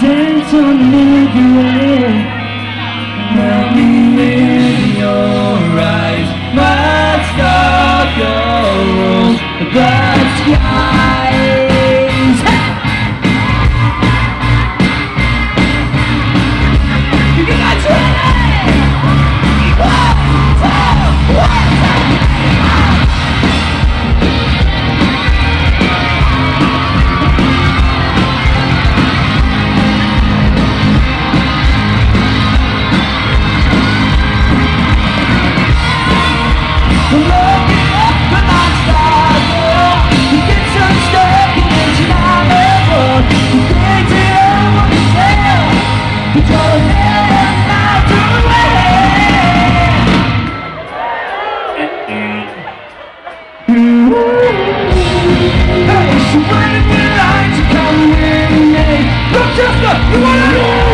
dance on the Milky You're me to lights, you come in me. Look, Jessica, you wanted me.